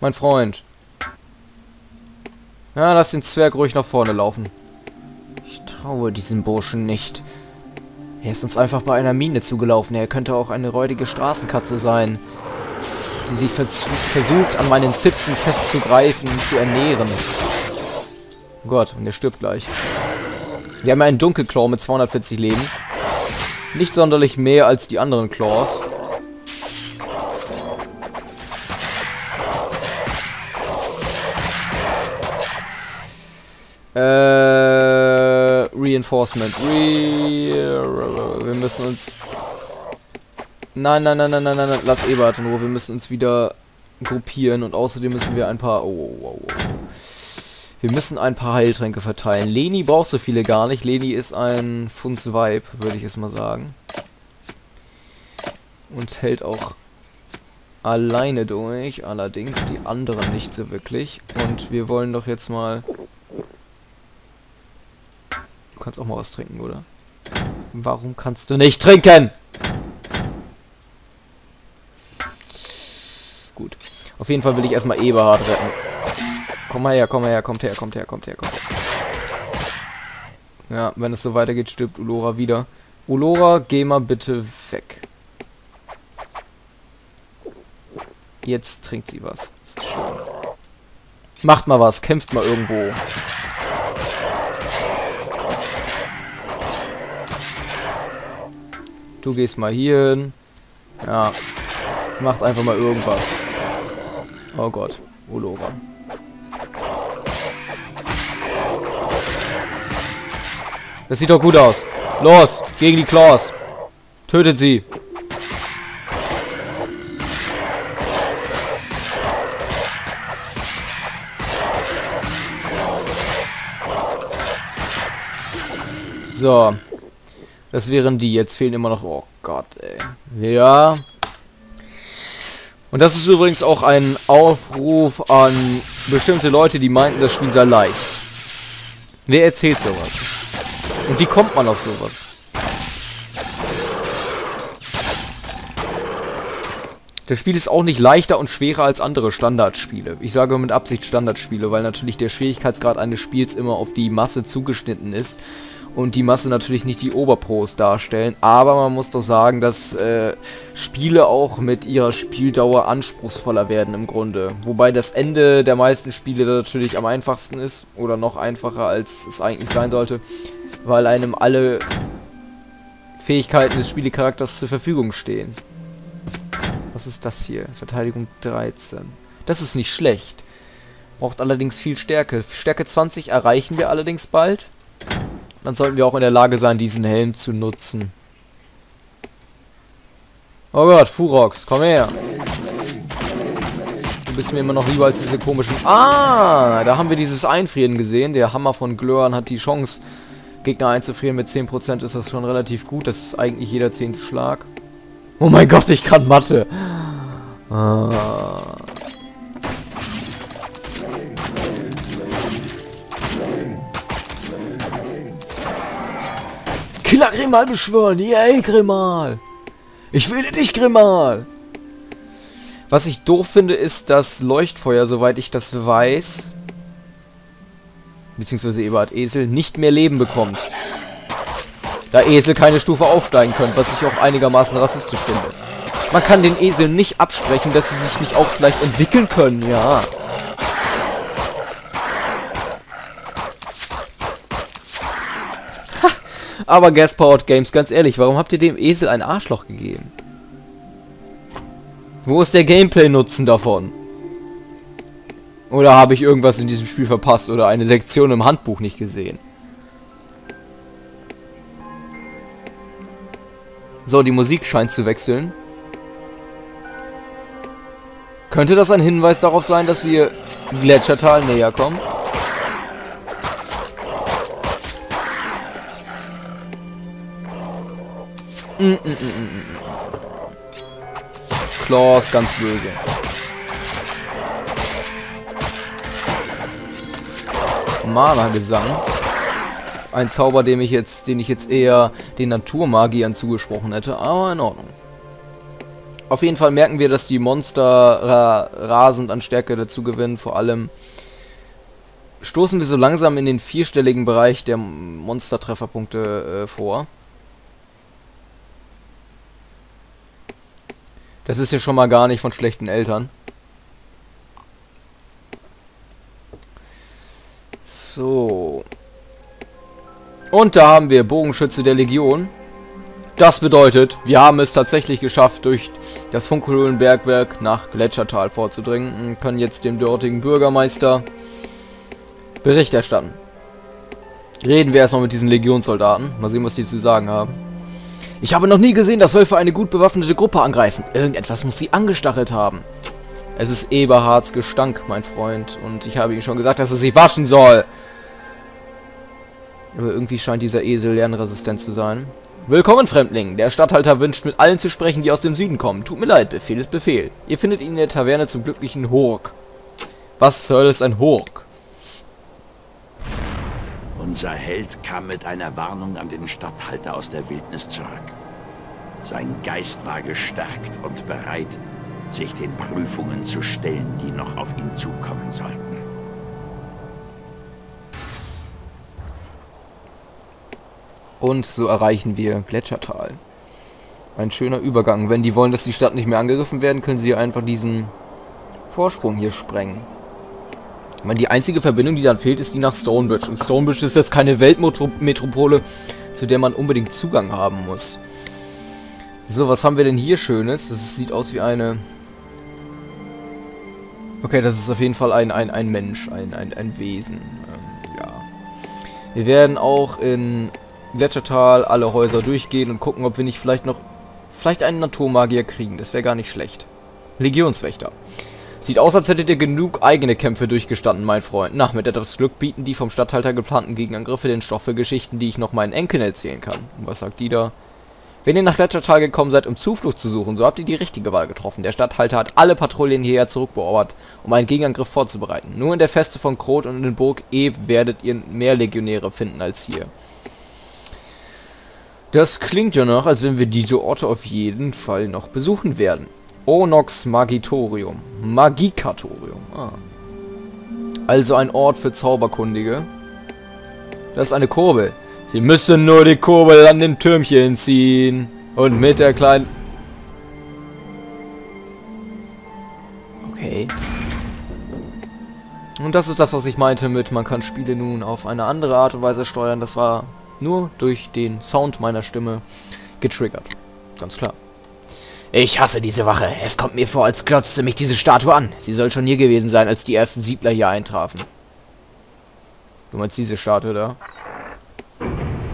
Mein Freund. Ja, lass den Zwerg ruhig nach vorne laufen. Ich traue diesem Burschen nicht. Er ist uns einfach bei einer Mine zugelaufen. Er könnte auch eine räudige Straßenkatze sein, die sich versucht, an meinen Zitzen festzugreifen und zu ernähren. Oh Gott, und er stirbt gleich. Wir haben einen Dunkelclaw mit 240 Leben. Nicht sonderlich mehr als die anderen Claws. Äh, Reinforcement. Re wir müssen uns... Nein, nein, nein, nein, nein, nein, lass Ebert in Ruhe. Wir müssen uns wieder gruppieren und außerdem müssen wir ein paar... Oh, oh, oh, oh. Wir müssen ein paar Heiltränke verteilen. Leni braucht so viele gar nicht. Leni ist ein Funz Vibe, würde ich es mal sagen. Und hält auch alleine durch. Allerdings die anderen nicht so wirklich. Und wir wollen doch jetzt mal kannst auch mal was trinken, oder? Warum kannst du nicht trinken? Gut. Auf jeden Fall will ich erstmal Eberhard retten. Komm mal her, komm mal her, kommt her, kommt her, kommt her, kommt her. Ja, wenn es so weitergeht, stirbt Ulora wieder. Ulora, geh mal bitte weg. Jetzt trinkt sie was. Macht mal was, kämpft mal irgendwo. Du gehst mal hier hin. Ja. Macht einfach mal irgendwas. Oh Gott. Ulora. Das sieht doch gut aus. Los, gegen die Claws. Tötet sie. So. Das wären die. Jetzt fehlen immer noch... Oh Gott, ey. Ja. Und das ist übrigens auch ein Aufruf an bestimmte Leute, die meinten, das Spiel sei leicht. Wer erzählt sowas? Und wie kommt man auf sowas? Das Spiel ist auch nicht leichter und schwerer als andere Standardspiele. Ich sage mit Absicht Standardspiele, weil natürlich der Schwierigkeitsgrad eines Spiels immer auf die Masse zugeschnitten ist und die Masse natürlich nicht die Oberpros darstellen. Aber man muss doch sagen, dass äh, Spiele auch mit ihrer Spieldauer anspruchsvoller werden im Grunde. Wobei das Ende der meisten Spiele natürlich am einfachsten ist oder noch einfacher als es eigentlich sein sollte, weil einem alle Fähigkeiten des Spielecharakters zur Verfügung stehen. Was ist das hier? Verteidigung 13. Das ist nicht schlecht. Braucht allerdings viel Stärke. Stärke 20 erreichen wir allerdings bald. Dann sollten wir auch in der Lage sein, diesen Helm zu nutzen. Oh Gott, Furox, komm her. Du bist mir immer noch lieber als diese komischen... Ah, da haben wir dieses Einfrieren gesehen. Der Hammer von Glöhren hat die Chance, Gegner einzufrieren. Mit 10% ist das schon relativ gut. Das ist eigentlich jeder zehnte Schlag. Oh mein Gott, ich kann Mathe. Ah. Killer Grimal beschwören. Yay, Grimal. Ich will dich, Grimal. Was ich doof finde, ist, dass Leuchtfeuer, soweit ich das weiß, beziehungsweise Eberhard Esel, nicht mehr Leben bekommt. Da Esel keine Stufe aufsteigen können, was ich auch einigermaßen rassistisch finde. Man kann den Esel nicht absprechen, dass sie sich nicht auch vielleicht entwickeln können, ja. Aber Gas-Powered Games, ganz ehrlich, warum habt ihr dem Esel ein Arschloch gegeben? Wo ist der Gameplay-Nutzen davon? Oder habe ich irgendwas in diesem Spiel verpasst oder eine Sektion im Handbuch nicht gesehen? So, die Musik scheint zu wechseln. Könnte das ein Hinweis darauf sein, dass wir Gletschertal näher kommen? Mm, mm, mm, Claws, ganz böse. Mana-Gesang. Ein Zauber, dem ich jetzt, den ich jetzt eher den Naturmagiern zugesprochen hätte, aber in Ordnung. Auf jeden Fall merken wir, dass die Monster ra rasend an Stärke dazu gewinnen. Vor allem stoßen wir so langsam in den vierstelligen Bereich der Monstertrefferpunkte äh, vor. Das ist ja schon mal gar nicht von schlechten Eltern. So. Und da haben wir Bogenschütze der Legion. Das bedeutet, wir haben es tatsächlich geschafft, durch das Funkelhöhlenbergwerk nach Gletschertal vorzudringen und können jetzt dem dortigen Bürgermeister Bericht erstatten. Reden wir erstmal mit diesen Legionssoldaten. Mal sehen, was die zu sagen haben. Ich habe noch nie gesehen, dass Wölfe eine gut bewaffnete Gruppe angreifen. Irgendetwas muss sie angestachelt haben. Es ist Eberhards Gestank, mein Freund. Und ich habe ihm schon gesagt, dass er sich waschen soll. Aber irgendwie scheint dieser Esel lernresistent zu sein. Willkommen, Fremdling. Der Statthalter wünscht, mit allen zu sprechen, die aus dem Süden kommen. Tut mir leid, Befehl ist Befehl. Ihr findet ihn in der Taverne zum glücklichen Hork. Was soll es ein Hork? Unser Held kam mit einer Warnung an den Statthalter aus der Wildnis zurück. Sein Geist war gestärkt und bereit, sich den Prüfungen zu stellen, die noch auf ihn zukommen sollten. Und so erreichen wir Gletschertal. Ein schöner Übergang. Wenn die wollen, dass die Stadt nicht mehr angegriffen werden, können sie einfach diesen Vorsprung hier sprengen. Die einzige Verbindung, die dann fehlt, ist die nach Stonebridge. Und Stonebridge ist jetzt keine Weltmetropole, zu der man unbedingt Zugang haben muss. So, was haben wir denn hier Schönes? Das sieht aus wie eine... Okay, das ist auf jeden Fall ein, ein, ein Mensch, ein, ein, ein Wesen. Ähm, ja. Wir werden auch in Gletschertal alle Häuser durchgehen und gucken, ob wir nicht vielleicht noch vielleicht einen Naturmagier kriegen. Das wäre gar nicht schlecht. Legionswächter. Sieht aus, als hättet ihr genug eigene Kämpfe durchgestanden, mein Freund. Na, mit etwas Glück bieten die vom Stadthalter geplanten Gegenangriffe den Stoff für Geschichten, die ich noch meinen Enkeln erzählen kann. Und was sagt die da? Wenn ihr nach Gletschertal gekommen seid, um Zuflucht zu suchen, so habt ihr die richtige Wahl getroffen. Der Stadthalter hat alle Patrouillen hierher zurückbeordert, um einen Gegenangriff vorzubereiten. Nur in der Feste von Krot und in Burg E werdet ihr mehr Legionäre finden als hier. Das klingt ja noch, als wenn wir diese Orte auf jeden Fall noch besuchen werden. Onox Magitorium. Magikatorium. Ah. Also ein Ort für Zauberkundige. Das ist eine Kurbel. Sie müssen nur die Kurbel an den Türmchen ziehen. Und mit der kleinen... Okay. Und das ist das, was ich meinte mit, man kann Spiele nun auf eine andere Art und Weise steuern. Das war nur durch den Sound meiner Stimme getriggert. Ganz klar. Ich hasse diese Wache. Es kommt mir vor, als glotzte mich diese Statue an. Sie soll schon hier gewesen sein, als die ersten Siedler hier eintrafen. Du meinst diese Statue da?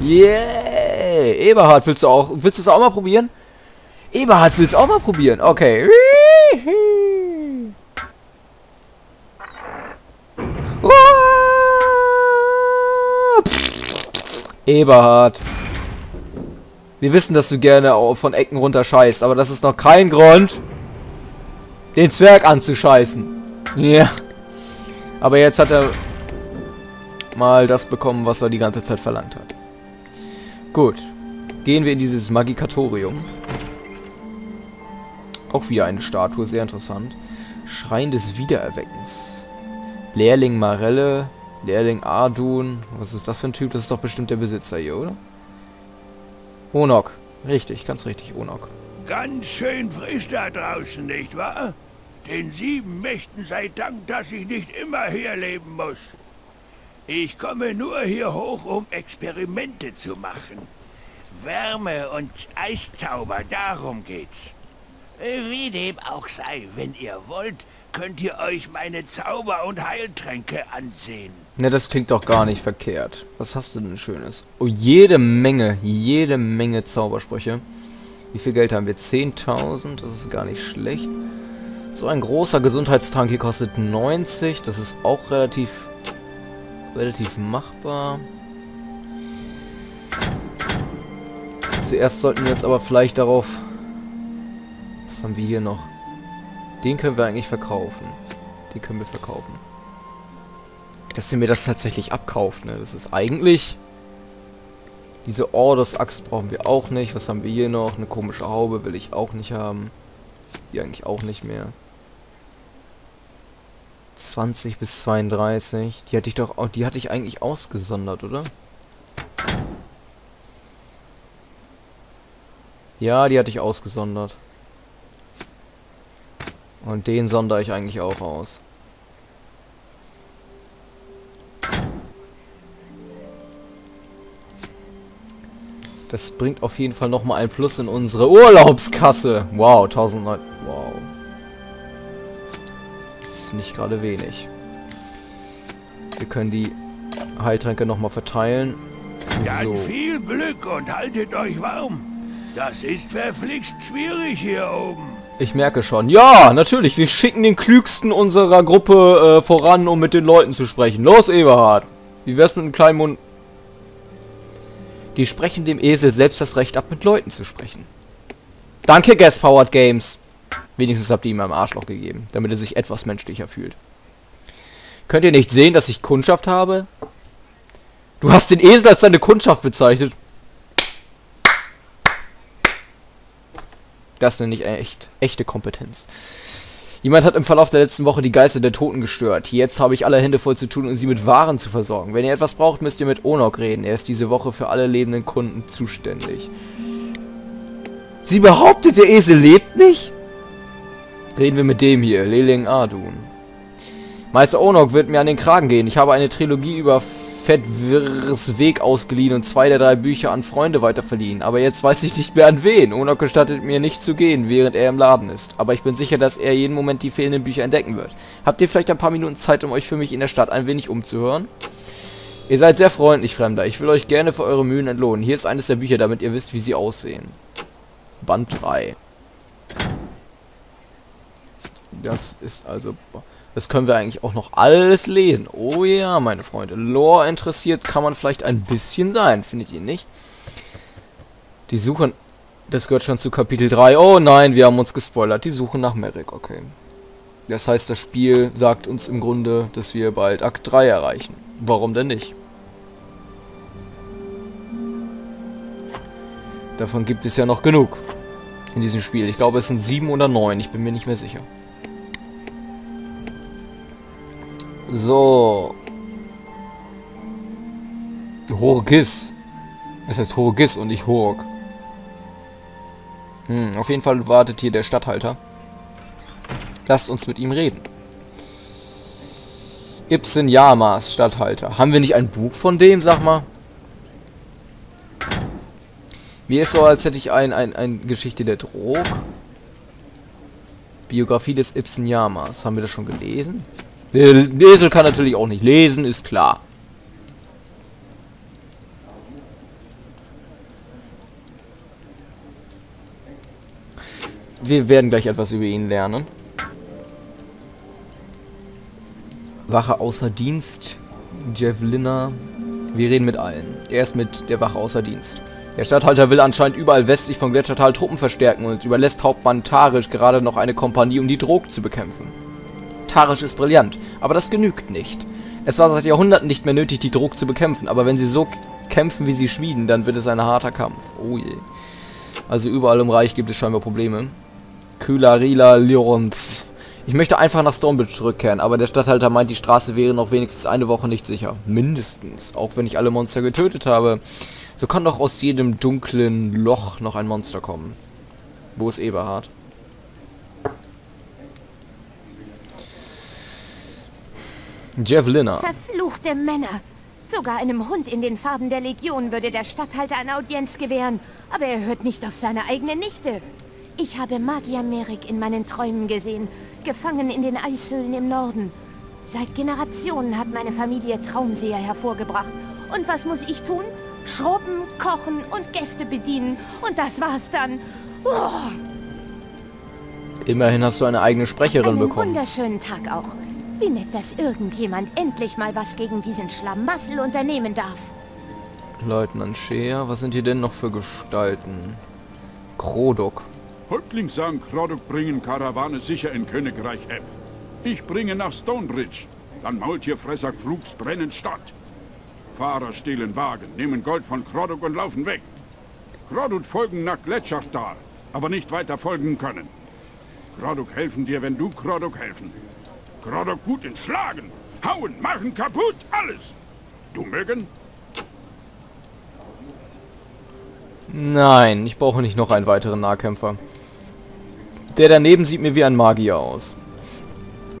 Yeah! Eberhard, willst du auch, willst du es auch mal probieren? Eberhard, willst du auch mal probieren? Okay. Eberhard. Wir wissen, dass du gerne von Ecken runter scheißt, aber das ist noch kein Grund, den Zwerg anzuscheißen. Ja. Yeah. Aber jetzt hat er mal das bekommen, was er die ganze Zeit verlangt hat. Gut. Gehen wir in dieses Magikatorium. Auch wieder eine Statue, sehr interessant. Schrein des Wiedererweckens. Lehrling Marelle, Lehrling Ardun. Was ist das für ein Typ? Das ist doch bestimmt der Besitzer hier, oder? Onok. Richtig, ganz richtig, Onok. Ganz schön frisch da draußen, nicht wahr? Den sieben Mächten sei Dank, dass ich nicht immer hier leben muss. Ich komme nur hier hoch, um Experimente zu machen. Wärme und Eiszauber, darum geht's. Wie dem auch sei, wenn ihr wollt, könnt ihr euch meine Zauber- und Heiltränke ansehen. Ne, das klingt doch gar nicht verkehrt. Was hast du denn Schönes? Oh, jede Menge, jede Menge Zaubersprüche. Wie viel Geld haben wir? 10.000, das ist gar nicht schlecht. So ein großer Gesundheitstank hier kostet 90, das ist auch relativ, relativ machbar. Zuerst sollten wir jetzt aber vielleicht darauf... Was haben wir hier noch? Den können wir eigentlich verkaufen. Den können wir verkaufen. Dass ihr mir das tatsächlich abkauft, ne? Das ist eigentlich... Diese Orders-Axt brauchen wir auch nicht. Was haben wir hier noch? Eine komische Haube will ich auch nicht haben. Die eigentlich auch nicht mehr. 20 bis 32. Die hatte ich doch auch, die hatte ich eigentlich ausgesondert, oder? Ja, die hatte ich ausgesondert. Und den sondere ich eigentlich auch aus. Das bringt auf jeden Fall nochmal ein Plus in unsere Urlaubskasse. Wow, 1009. Wow. Das ist nicht gerade wenig. Wir können die Heiltränke nochmal verteilen. So. Dann viel Glück und haltet euch warm. Das ist verflixt schwierig hier oben. Ich merke schon. Ja, natürlich. Wir schicken den Klügsten unserer Gruppe äh, voran, um mit den Leuten zu sprechen. Los, Eberhard. Wie wär's mit einem kleinen Mund... Die sprechen dem Esel selbst das Recht ab, mit Leuten zu sprechen. Danke, Gas Powered Games. Wenigstens habt ihr ihm am Arschloch gegeben, damit er sich etwas menschlicher fühlt. Könnt ihr nicht sehen, dass ich Kundschaft habe? Du hast den Esel als deine Kundschaft bezeichnet. Das nenne ich echt, echte Kompetenz. Jemand hat im Verlauf der letzten Woche die Geister der Toten gestört. Jetzt habe ich alle Hände voll zu tun, um sie mit Waren zu versorgen. Wenn ihr etwas braucht, müsst ihr mit Onok reden. Er ist diese Woche für alle lebenden Kunden zuständig. Sie behauptet, der Esel lebt nicht? Reden wir mit dem hier, Leling Adun. Meister Onok wird mir an den Kragen gehen. Ich habe eine Trilogie über Fettwirrs Weg ausgeliehen und zwei der drei Bücher an Freunde weiterverliehen. Aber jetzt weiß ich nicht mehr an wen. Onok gestattet mir nicht zu gehen, während er im Laden ist. Aber ich bin sicher, dass er jeden Moment die fehlenden Bücher entdecken wird. Habt ihr vielleicht ein paar Minuten Zeit, um euch für mich in der Stadt ein wenig umzuhören? Ihr seid sehr freundlich, Fremder. Ich will euch gerne für eure Mühen entlohnen. Hier ist eines der Bücher, damit ihr wisst, wie sie aussehen. Band 3. Das ist also... Das können wir eigentlich auch noch alles lesen. Oh ja, meine Freunde. Lore interessiert kann man vielleicht ein bisschen sein, findet ihr nicht? Die Suche... Das gehört schon zu Kapitel 3. Oh nein, wir haben uns gespoilert. Die Suche nach Merrick, okay. Das heißt, das Spiel sagt uns im Grunde, dass wir bald Akt 3 erreichen. Warum denn nicht? Davon gibt es ja noch genug in diesem Spiel. Ich glaube, es sind sieben oder neun. Ich bin mir nicht mehr sicher. So. Horgis. Es heißt Horgis und nicht Horg. Hm, auf jeden Fall wartet hier der Stadthalter. Lasst uns mit ihm reden. Ibsen Yamas, Stadthalter. Haben wir nicht ein Buch von dem, sag mal? Wie ist so, als hätte ich ein, ein, ein Geschichte der Drog. Biografie des Ibsen Yamas. Haben wir das schon gelesen? Der Esel kann natürlich auch nicht lesen, ist klar. Wir werden gleich etwas über ihn lernen. Wache außer Dienst, Javeliner. Wir reden mit allen. Er ist mit der Wache außer Dienst. Der Stadthalter will anscheinend überall westlich von Gletschertal Truppen verstärken und überlässt Hauptmann Tarisch gerade noch eine Kompanie, um die Drog zu bekämpfen. Tarisch ist brillant, aber das genügt nicht. Es war seit Jahrhunderten nicht mehr nötig, die Druck zu bekämpfen, aber wenn sie so kämpfen, wie sie schmieden, dann wird es ein harter Kampf. Oh je. Also überall im Reich gibt es scheinbar Probleme. Kylarila Lironth. Ich möchte einfach nach Stonebridge zurückkehren, aber der Stadthalter meint, die Straße wäre noch wenigstens eine Woche nicht sicher. Mindestens. Auch wenn ich alle Monster getötet habe. So kann doch aus jedem dunklen Loch noch ein Monster kommen. Wo ist Eberhard? Javelina. Verfluchte Männer. Sogar einem Hund in den Farben der Legion würde der Statthalter eine Audienz gewähren. Aber er hört nicht auf seine eigene Nichte. Ich habe Magier Merik in meinen Träumen gesehen, gefangen in den Eishöhlen im Norden. Seit Generationen hat meine Familie Traumseher hervorgebracht. Und was muss ich tun? Schrubben, kochen und Gäste bedienen. Und das war's dann. Oh. Immerhin hast du eine eigene Sprecherin Einen bekommen. wunderschönen Tag auch. Wie nett, dass irgendjemand endlich mal was gegen diesen Schlamassel unternehmen darf. Leutnant Scheer, was sind hier denn noch für Gestalten? Krodok. Häuptling sagen, Krodok bringen Karawane sicher in Königreich Epp. Ich bringe nach Stonebridge. Dann Maultierfresser Krugs brennen Stadt. Fahrer stehlen Wagen, nehmen Gold von Krodok und laufen weg. Krodok folgen nach Gletschertal, aber nicht weiter folgen können. Krodok helfen dir, wenn du Krodok helfen. Krodok gut in Schlagen, hauen, machen kaputt, alles. Du mögen? Nein, ich brauche nicht noch einen weiteren Nahkämpfer. Der daneben sieht mir wie ein Magier aus.